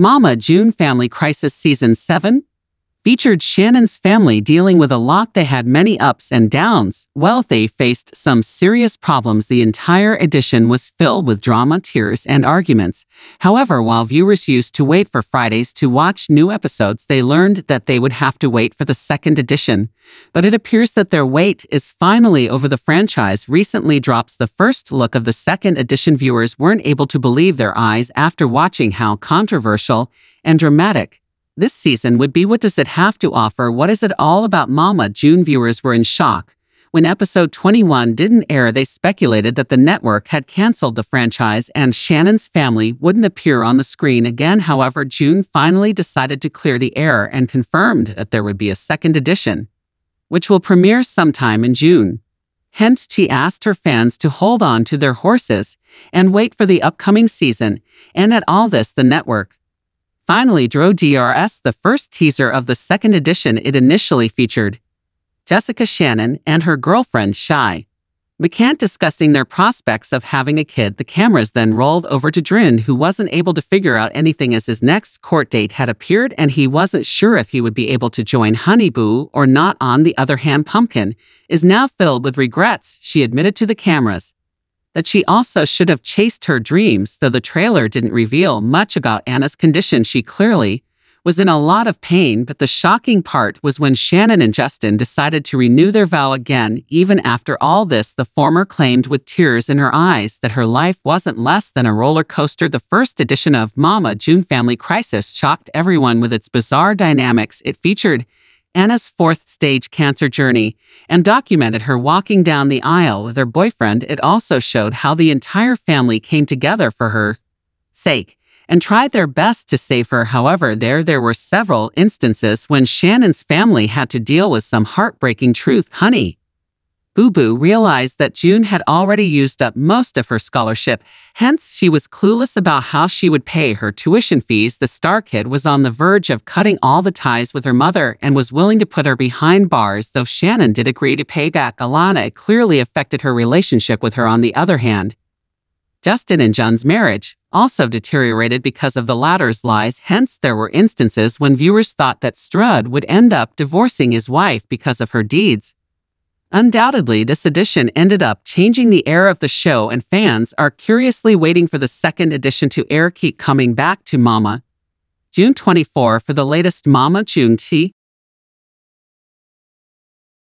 Mama June Family Crisis Season 7 featured Shannon's family dealing with a lot. They had many ups and downs. Well, they faced some serious problems. The entire edition was filled with drama, tears, and arguments. However, while viewers used to wait for Fridays to watch new episodes, they learned that they would have to wait for the second edition. But it appears that their wait is finally over. The franchise recently drops the first look of the second edition. Viewers weren't able to believe their eyes after watching how controversial and dramatic this season would be What Does It Have to Offer? What is it all about Mama? June viewers were in shock. When episode 21 didn't air, they speculated that the network had canceled the franchise and Shannon's family wouldn't appear on the screen again. However, June finally decided to clear the air and confirmed that there would be a second edition, which will premiere sometime in June. Hence, she asked her fans to hold on to their horses and wait for the upcoming season. And at all this, the network finally drew DRS the first teaser of the second edition it initially featured. Jessica Shannon and her girlfriend Shy. McCant discussing their prospects of having a kid, the cameras then rolled over to Drin, who wasn't able to figure out anything as his next court date had appeared and he wasn't sure if he would be able to join Honeyboo or not. On the other hand, Pumpkin is now filled with regrets, she admitted to the cameras that she also should have chased her dreams, though the trailer didn't reveal much about Anna's condition. She clearly was in a lot of pain, but the shocking part was when Shannon and Justin decided to renew their vow again. Even after all this, the former claimed with tears in her eyes that her life wasn't less than a roller coaster. The first edition of Mama June Family Crisis shocked everyone with its bizarre dynamics. It featured Anna's fourth stage cancer journey and documented her walking down the aisle with her boyfriend. It also showed how the entire family came together for her sake and tried their best to save her. However, there there were several instances when Shannon's family had to deal with some heartbreaking truth. Honey, Boo realized that June had already used up most of her scholarship, hence she was clueless about how she would pay her tuition fees. The star kid was on the verge of cutting all the ties with her mother and was willing to put her behind bars, though Shannon did agree to pay back Alana. It clearly affected her relationship with her on the other hand. Justin and June's marriage also deteriorated because of the latter's lies, hence there were instances when viewers thought that Stroud would end up divorcing his wife because of her deeds. Undoubtedly, this edition ended up changing the air of the show, and fans are curiously waiting for the second edition to air. Keep coming back to Mama. June 24 for the latest Mama June T.